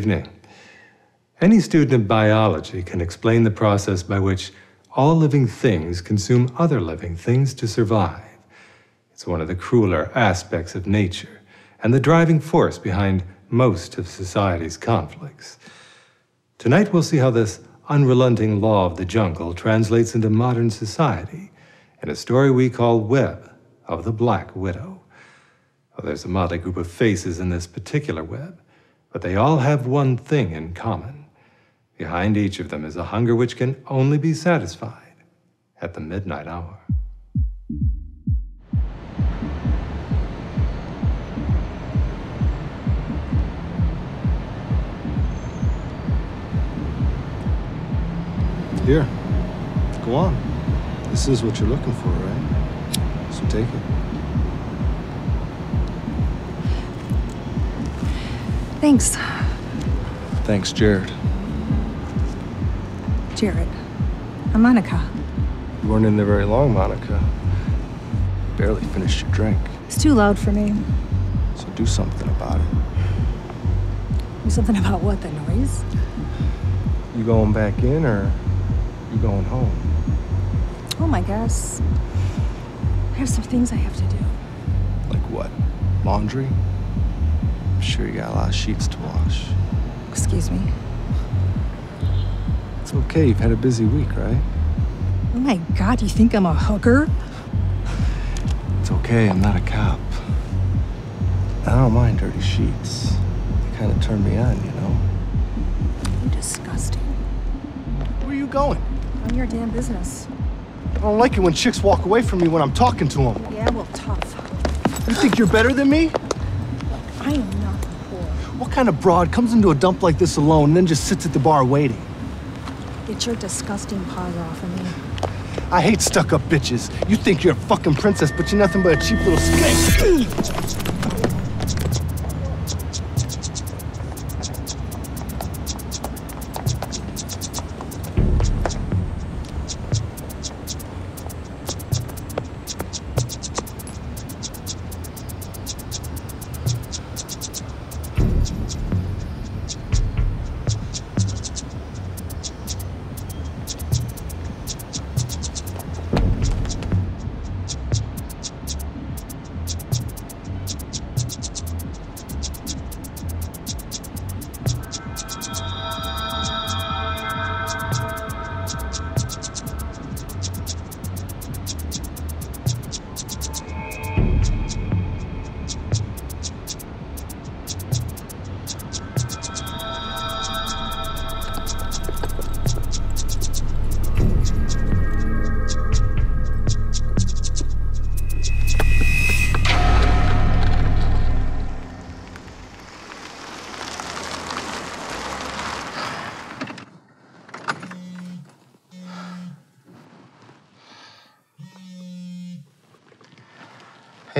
evening. Any student of biology can explain the process by which all living things consume other living things to survive. It's one of the crueler aspects of nature and the driving force behind most of society's conflicts. Tonight we'll see how this unrelenting law of the jungle translates into modern society in a story we call Web of the Black Widow. Well, there's a motley group of faces in this particular web, but they all have one thing in common. Behind each of them is a hunger which can only be satisfied at the midnight hour. Here, go on. This is what you're looking for, right? So take it. Thanks, Thanks, Jared. Jared. I'm Monica. You weren't in there very long, Monica. Barely finished your drink, It's too loud for me. so do something about it. Do something about what, the noise? You going back in or you going home? Oh, I guess. I have some things I have to do. Like what? Laundry? I'm sure you got a lot of sheets to wash. Excuse me. It's okay, you've had a busy week, right? Oh my god, you think I'm a hooker? It's okay, I'm not a cop. I don't mind dirty sheets. They kind of turn me on, you know? You're disgusting. Where are you going? On your damn business. I don't like it when chicks walk away from me when I'm talking to them. Yeah, well, tough. You think you're better than me? I am not a whore. What kind of broad comes into a dump like this alone and then just sits at the bar waiting? Get your disgusting paws off of me. I hate stuck-up bitches. You think you're a fucking princess, but you're nothing but a cheap little skank.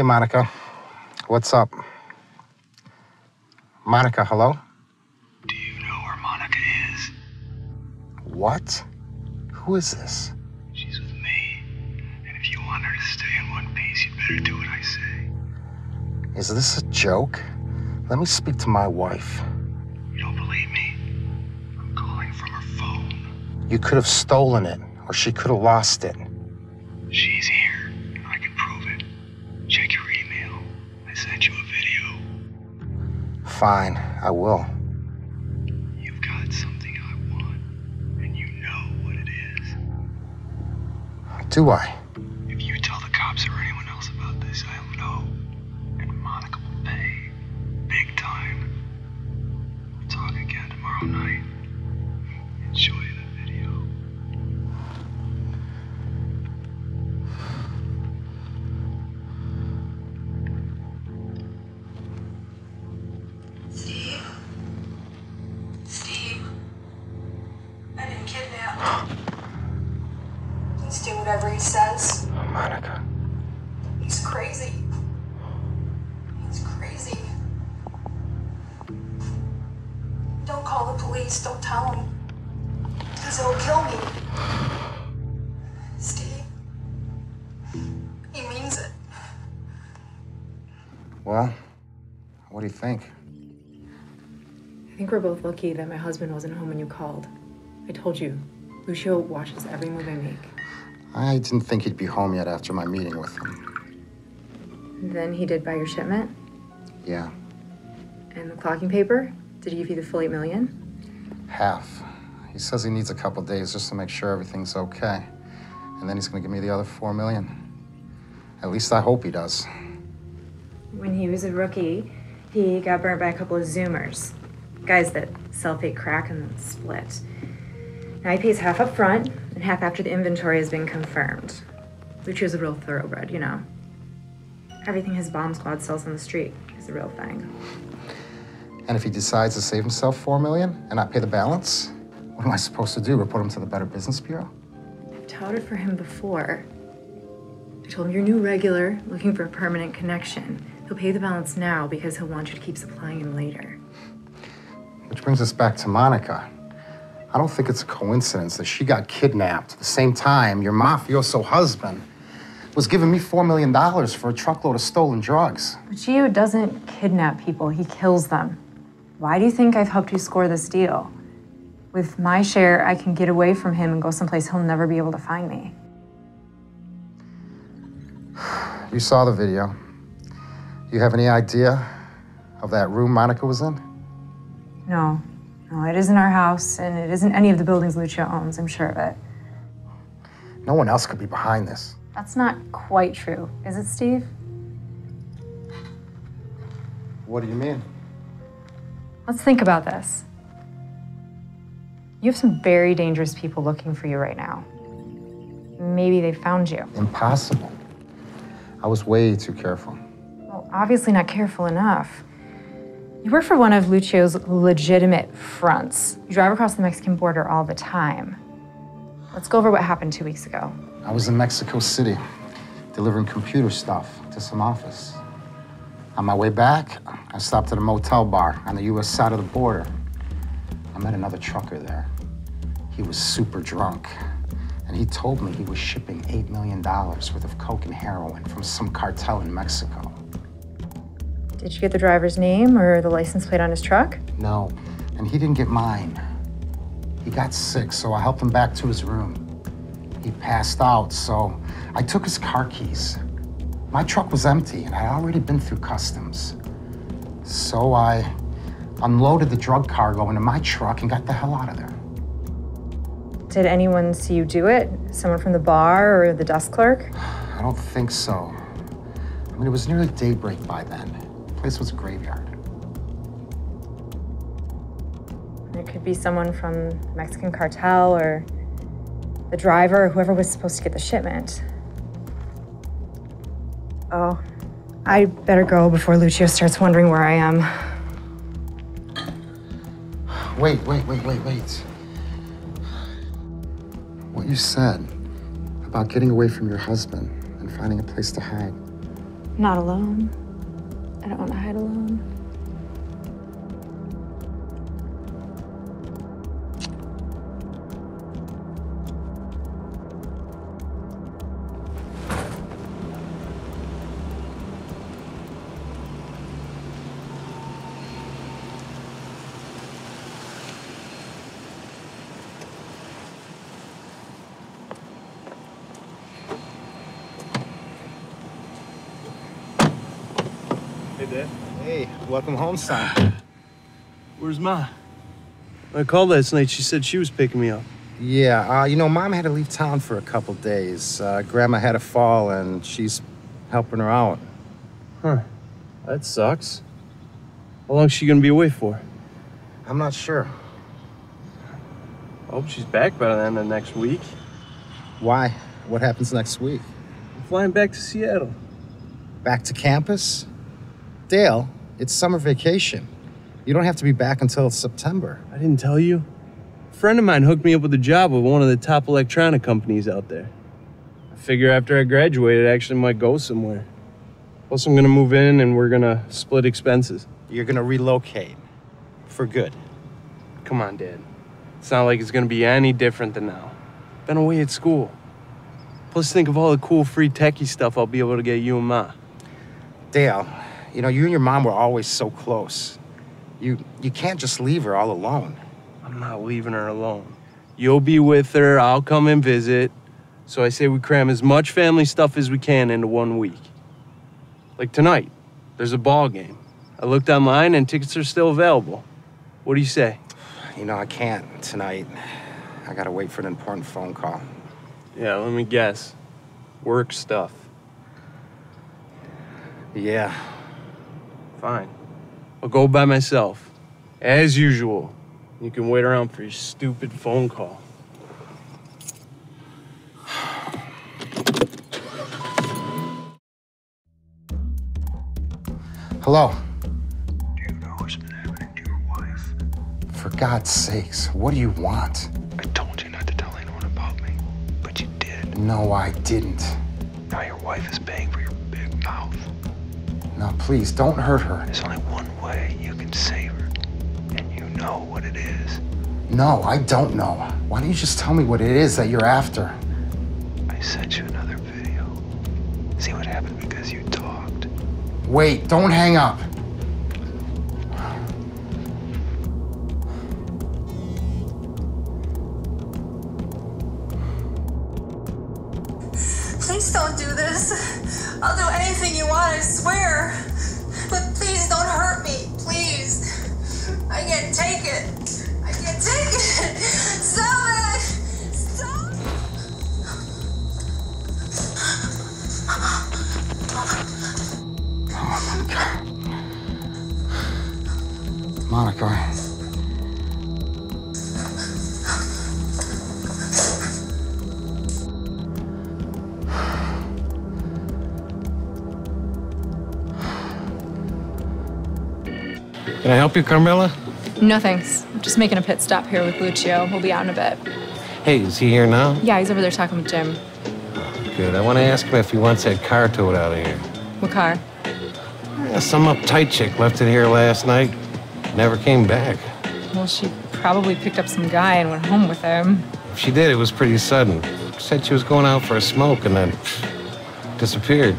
Hey, Monica. What's up? Monica, hello? Do you know where Monica is? What? Who is this? She's with me. And if you want her to stay in one piece, you'd better do what I say. Is this a joke? Let me speak to my wife. You don't believe me? I'm calling from her phone. You could have stolen it, or she could have lost it. Fine, I will. You've got something I want, and you know what it is. Do I? What do you think? I think we're both lucky that my husband wasn't home when you called. I told you, Lucio watches every move I make. I didn't think he'd be home yet after my meeting with him. And then he did buy your shipment Yeah, and the clocking paper. Did he give you the full eight million? half. He says he needs a couple days just to make sure everything's okay. And then he's gonna give me the other four million. At least I hope he does. When he was a rookie, he got burnt by a couple of Zoomers, guys that sell fake crack and then split. Now he pays half up front and half after the inventory has been confirmed. Lucio's a real thoroughbred, you know. Everything his bomb squad sells on the street is the real thing. And if he decides to save himself four million and not pay the balance, what am I supposed to do? Report him to the Better Business Bureau? I've touted for him before. I told him you're new regular, looking for a permanent connection. He'll pay the balance now because he'll want you to keep supplying him later. Which brings us back to Monica. I don't think it's a coincidence that she got kidnapped at the same time your mafioso husband was giving me $4 million for a truckload of stolen drugs. But Gio doesn't kidnap people, he kills them. Why do you think I've helped you score this deal? With my share, I can get away from him and go someplace he'll never be able to find me. You saw the video. You have any idea of that room Monica was in? No, no, it isn't our house, and it isn't any of the buildings Lucio owns, I'm sure of it. No one else could be behind this. That's not quite true, is it, Steve? What do you mean? Let's think about this. You have some very dangerous people looking for you right now. Maybe they found you. Impossible. I was way too careful. Obviously not careful enough. You work for one of Lucio's legitimate fronts. You drive across the Mexican border all the time. Let's go over what happened two weeks ago. I was in Mexico City delivering computer stuff to some office. On my way back, I stopped at a motel bar on the US side of the border. I met another trucker there. He was super drunk, and he told me he was shipping $8 million worth of coke and heroin from some cartel in Mexico. Did you get the driver's name or the license plate on his truck? No, and he didn't get mine. He got sick, so I helped him back to his room. He passed out, so I took his car keys. My truck was empty, and I'd already been through customs. So I unloaded the drug cargo into my truck and got the hell out of there. Did anyone see you do it? Someone from the bar or the desk clerk? I don't think so. I mean, it was nearly daybreak by then. The place was a graveyard. It could be someone from the Mexican cartel or the driver or whoever was supposed to get the shipment. Oh, I better go before Lucio starts wondering where I am. Wait, wait, wait, wait, wait. What you said about getting away from your husband and finding a place to hide. Not alone. I don't want to hide alone. Hey, Hey, welcome home, son. Where's Ma? I called last night. She said she was picking me up. Yeah, uh, you know, mom had to leave town for a couple days. Uh, grandma had a fall, and she's helping her out. Huh. That sucks. How long's she gonna be away for? I'm not sure. I hope she's back by the end of next week. Why? What happens next week? I'm flying back to Seattle. Back to campus? Dale, it's summer vacation. You don't have to be back until September. I didn't tell you. A friend of mine hooked me up with a job with one of the top electronic companies out there. I figure after I graduate, I actually might go somewhere. Plus, I'm gonna move in and we're gonna split expenses. You're gonna relocate. For good. Come on, Dad. It's not like it's gonna be any different than now. Been away at school. Plus, think of all the cool free techie stuff I'll be able to get you and Ma. Dale, you know, you and your mom were always so close. You you can't just leave her all alone. I'm not leaving her alone. You'll be with her, I'll come and visit. So I say we cram as much family stuff as we can into one week. Like tonight, there's a ball game. I looked online and tickets are still available. What do you say? You know, I can't tonight. I gotta wait for an important phone call. Yeah, let me guess. Work stuff. Yeah. Fine. I'll go by myself. As usual. You can wait around for your stupid phone call. Hello. Do you know what's been happening to your wife? For God's sakes, what do you want? I told you not to tell anyone about me, but you did. No, I didn't. Now your wife is paying for your big mouth. Now, please, don't hurt her. There's only one way you can save her, and you know what it is. No, I don't know. Why don't you just tell me what it is that you're after? I sent you another video. See what happened because you talked. Wait, don't hang up. Monica. Can I help you, Carmela? No thanks. I'm just making a pit stop here with Lucio. We'll be out in a bit. Hey, is he here now? Yeah, he's over there talking with Jim. Good. I want to ask him if he wants that car towed out of here. What car? Yeah, some uptight chick left it here last night. Never came back. Well, she probably picked up some guy and went home with him. If she did, it was pretty sudden. Said she was going out for a smoke and then disappeared.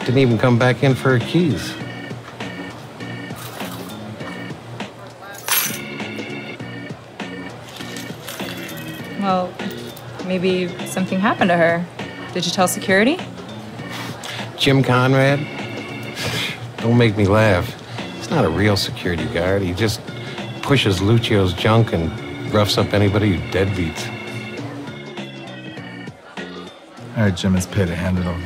Didn't even come back in for her keys. Well, maybe something happened to her. Did you tell security? Jim Conrad? Don't make me laugh. He's not a real security guard. He just pushes Lucio's junk and roughs up anybody who deadbeats. All right, Jim, it's paid. Hand it over.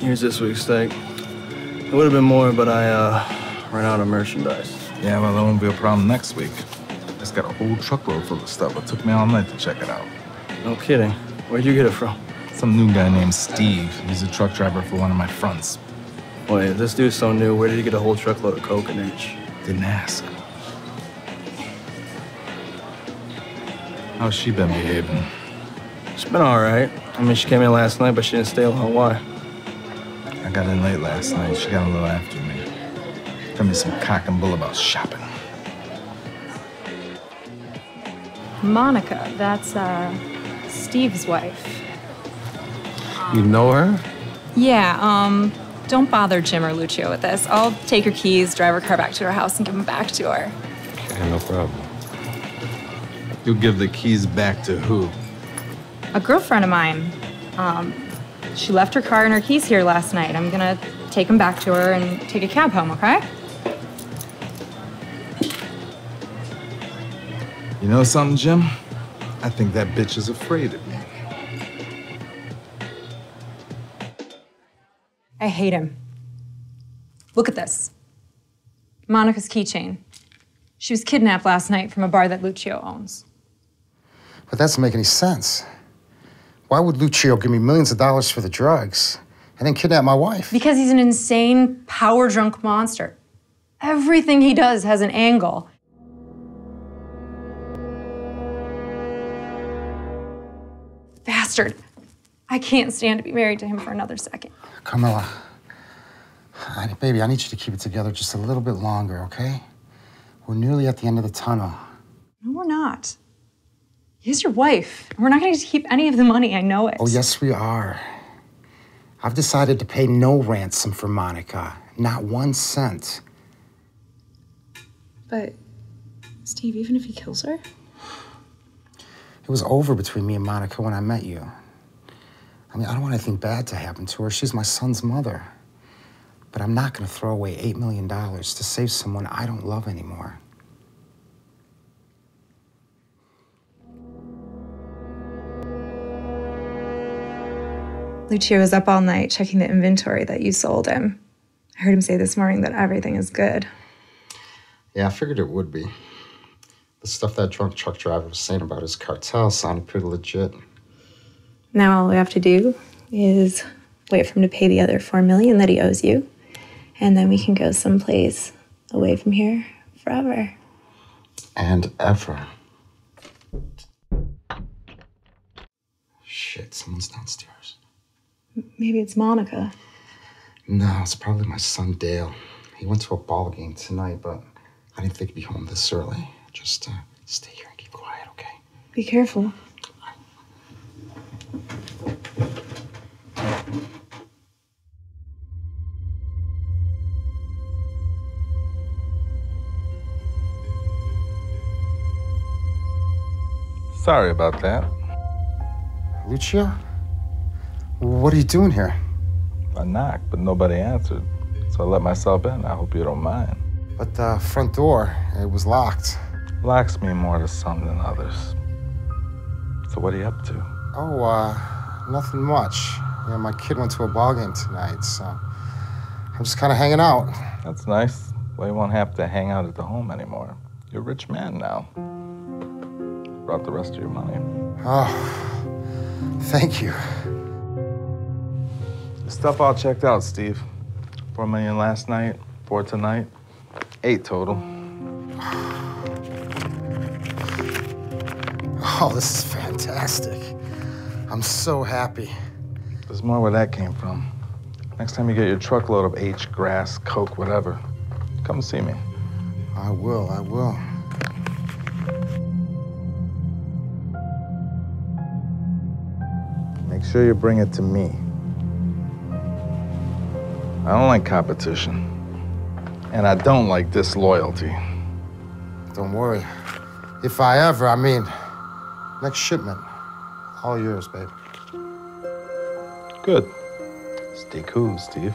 Here's this week's steak. It would have been more, but I uh, ran out of merchandise. Yeah, well, that won't be a problem next week. It's got a whole truckload full of stuff. It took me all night to check it out. No kidding. Where'd you get it from? Some new guy named Steve. He's a truck driver for one of my fronts. Wait, this dude's so new, where did he get a whole truckload of coke and H? Didn't ask. How's she been behaving? It's been all right. I mean, she came in last night, but she didn't stay long. Why? I got in late last night. She got a little after me. Tell me some cock and bull about shopping. Monica, that's uh, Steve's wife. You know her? Yeah, um, don't bother Jim or Lucio with this. I'll take her keys, drive her car back to her house, and give them back to her. Okay, no problem. You'll give the keys back to who? A girlfriend of mine. Um, she left her car and her keys here last night. I'm gonna take them back to her and take a cab home, okay? You know something, Jim? I think that bitch is afraid of me. I hate him. Look at this. Monica's keychain. She was kidnapped last night from a bar that Lucio owns. But that doesn't make any sense. Why would Lucio give me millions of dollars for the drugs and then kidnap my wife? Because he's an insane, power drunk monster. Everything he does has an angle. Bastard. I can't stand to be married to him for another second. Carmela, I, baby, I need you to keep it together just a little bit longer, okay? We're nearly at the end of the tunnel. No, we're not. He's your wife. We're not going to keep any of the money. I know it. Oh, yes, we are. I've decided to pay no ransom for Monica, not one cent. But, Steve, even if he kills her? It was over between me and Monica when I met you. I mean, I don't want anything bad to happen to her. She's my son's mother. But I'm not going to throw away $8 million to save someone I don't love anymore. Lucio was up all night checking the inventory that you sold him. I heard him say this morning that everything is good. Yeah, I figured it would be. The stuff that drunk truck driver was saying about his cartel sounded pretty legit. Now all we have to do is wait for him to pay the other four million that he owes you, and then we can go someplace away from here forever. And ever. Shit, someone's downstairs. Maybe it's Monica. No, it's probably my son Dale. He went to a ball game tonight, but I didn't think he'd be home this early. Just uh, stay here and keep quiet, okay? Be careful. Sorry about that. Lucio? What are you doing here? I knocked, but nobody answered. So I let myself in. I hope you don't mind. But the front door, it was locked. Locks me more to some than others. So what are you up to? Oh, uh, nothing much. Yeah, my kid went to a ball game tonight, so I'm just kind of hanging out. That's nice. Well, you won't have to hang out at the home anymore. You're a rich man now. Brought the rest of your money. Oh, thank you. The stuff all checked out, Steve. Four million last night, four tonight, eight total. Oh, this is fantastic. I'm so happy. There's more where that came from. Next time you get your truckload of H, grass, coke, whatever, come see me. I will, I will. Make sure you bring it to me. I don't like competition. And I don't like disloyalty. Don't worry. If I ever, I mean, next shipment, all yours, babe. Good. Stay cool, Steve.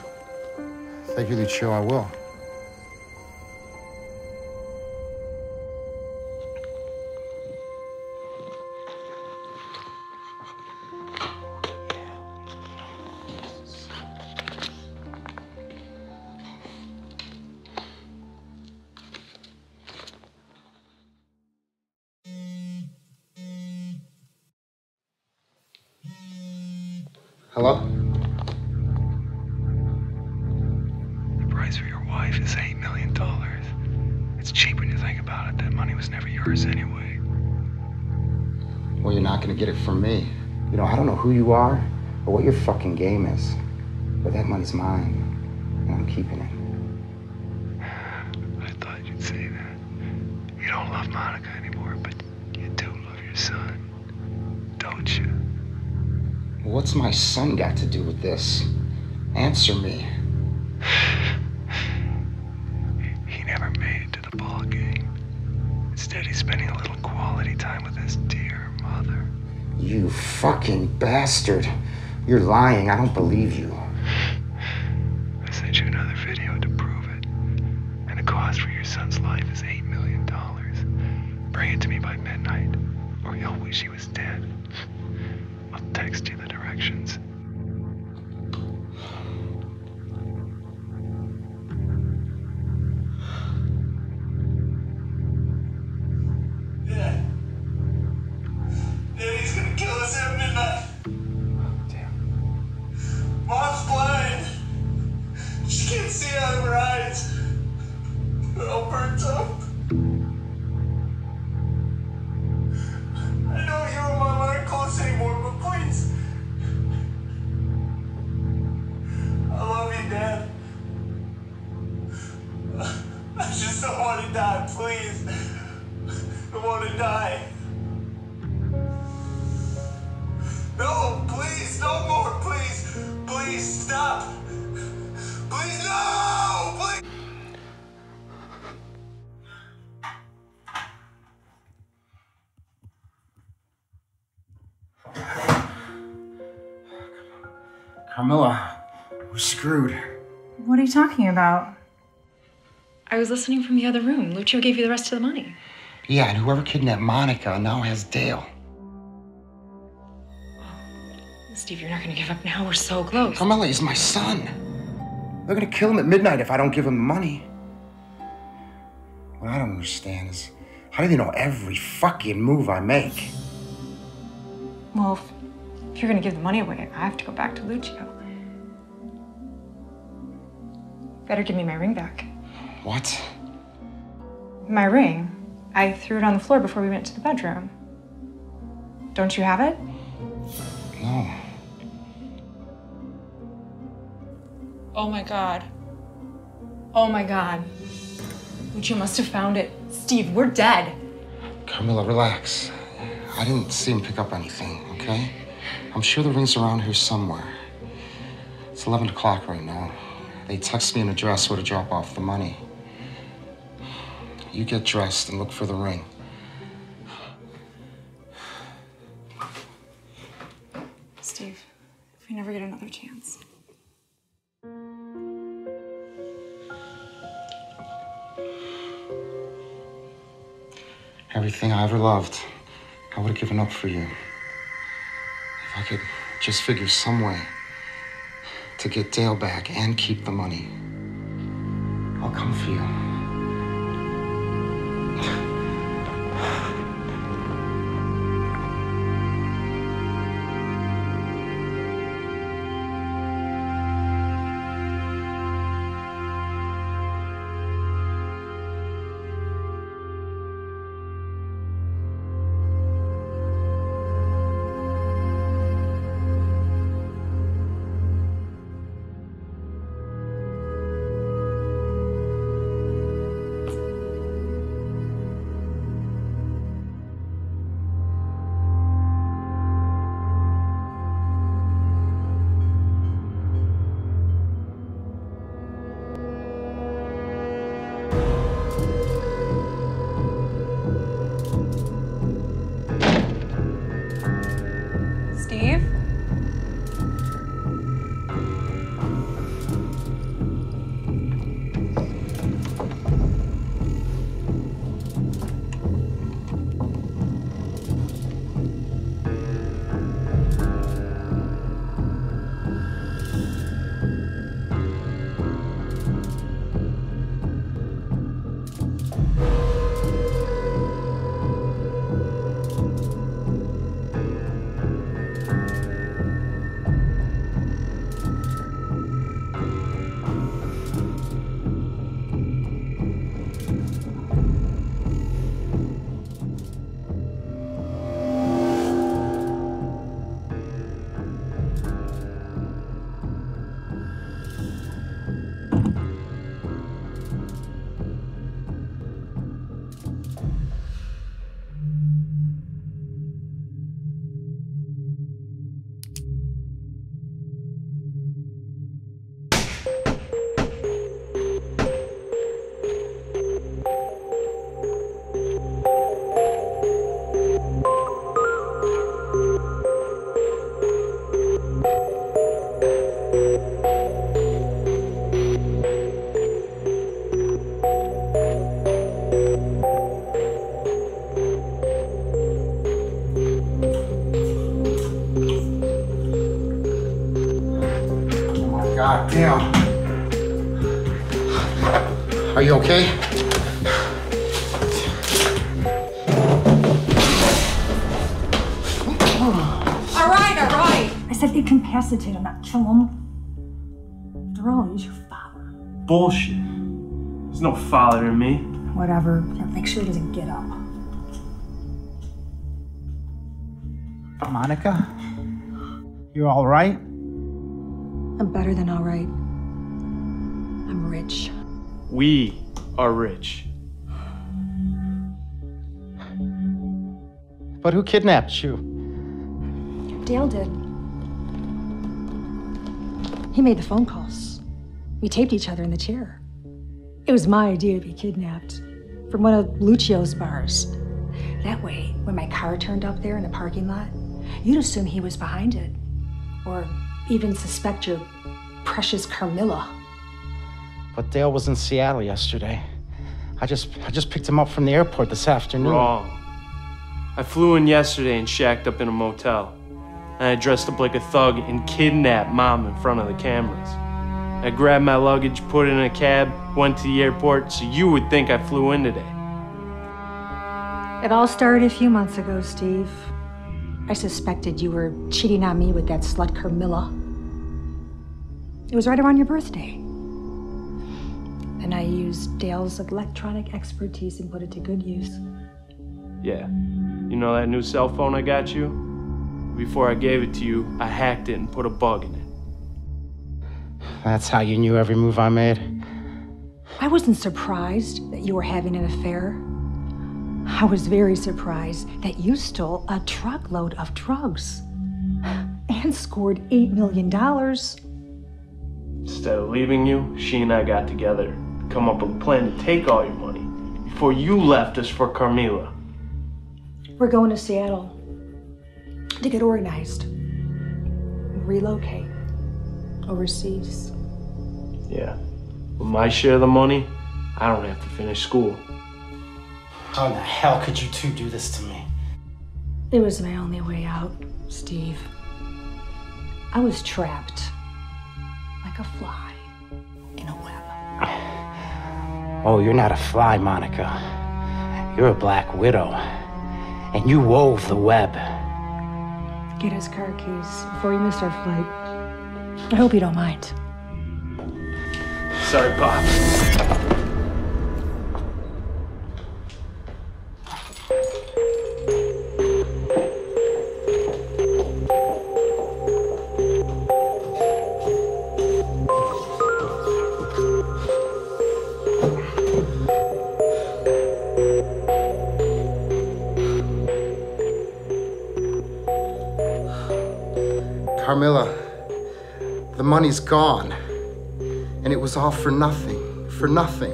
Thank you, Lucio, I will. Hello? The price for your wife is $8 million. It's cheap when you think about it. That money was never yours anyway. Well, you're not gonna get it from me. You know, I don't know who you are or what your fucking game is, but that money's mine, and I'm keeping it. What's my son got to do with this? Answer me. He never made it to the ball game. Instead, he's spending a little quality time with his dear mother. You fucking bastard. You're lying. I don't believe you. I sent you another video to prove it. And the cost for your son's life is $8 million. Bring it to me by midnight, or he'll wish he was dead. I'll text you the directions. Carmilla, we're screwed. What are you talking about? I was listening from the other room. Lucio gave you the rest of the money. Yeah, and whoever kidnapped Monica now has Dale. Steve, you're not gonna give up now. We're so close. Carmilla is my son. They're gonna kill him at midnight if I don't give him the money. What I don't understand is how do they know every fucking move I make? Well, if, you're gonna give the money away, I have to go back to Lucio. Better give me my ring back. What? My ring. I threw it on the floor before we went to the bedroom. Don't you have it? No. Oh my god. Oh my god. Lucio must have found it. Steve, we're dead. Carmilla, relax. I didn't see him pick up anything, okay? I'm sure the ring's around here somewhere. It's 11 o'clock right now. They text me an address where to drop off the money. You get dressed and look for the ring. Steve, if we never get another chance. Everything I ever loved, I would have given up for you. I could just figure some way to get Dale back and keep the money, I'll come for you. Whatever. Make sure he doesn't get up. Monica? You are all right? I'm better than all right. I'm rich. We are rich. But who kidnapped you? Dale did. He made the phone calls. We taped each other in the chair. It was my idea to be kidnapped from one of Lucio's bars. That way, when my car turned up there in the parking lot, you'd assume he was behind it. Or even suspect your precious Carmilla. But Dale was in Seattle yesterday. I just I just picked him up from the airport this afternoon. Wrong. I flew in yesterday and shacked up in a motel. And I dressed up like a thug and kidnapped mom in front of the cameras. I grabbed my luggage, put it in a cab, went to the airport so you would think I flew in today. It all started a few months ago, Steve. I suspected you were cheating on me with that slut Carmilla. It was right around your birthday. And I used Dale's electronic expertise and put it to good use. Yeah. You know that new cell phone I got you? Before I gave it to you, I hacked it and put a bug in it. That's how you knew every move I made. I wasn't surprised that you were having an affair. I was very surprised that you stole a truckload of drugs and scored $8 million. Instead of leaving you, she and I got together, come up with a plan to take all your money before you left us for Carmilla. We're going to Seattle to get organized, relocate overseas. Yeah. With my share of the money, I don't have to finish school. How in the hell could you two do this to me? It was my only way out, Steve. I was trapped like a fly in a web. Oh, you're not a fly, Monica. You're a black widow. And you wove the web. Get his car keys before we miss our flight. I hope you don't mind. Sorry, Pop. Carmilla, the money's gone. And it was all for nothing. For nothing.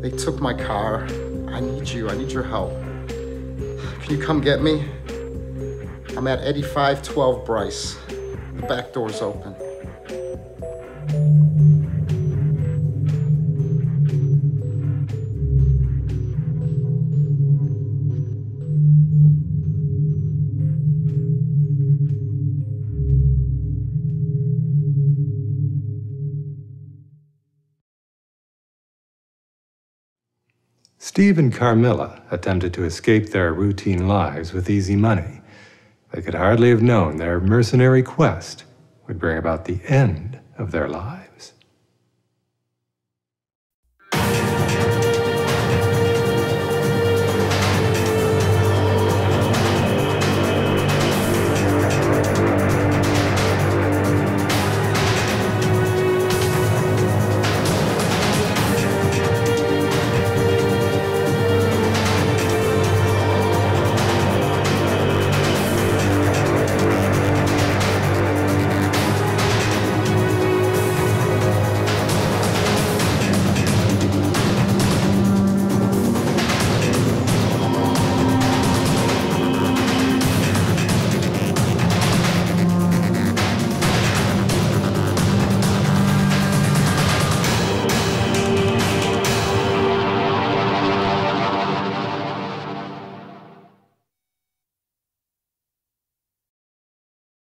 They took my car. I need you. I need your help. Can you come get me? I'm at 8512 Bryce. The back door's open. Steve and Carmilla attempted to escape their routine lives with easy money. They could hardly have known their mercenary quest would bring about the end of their lives.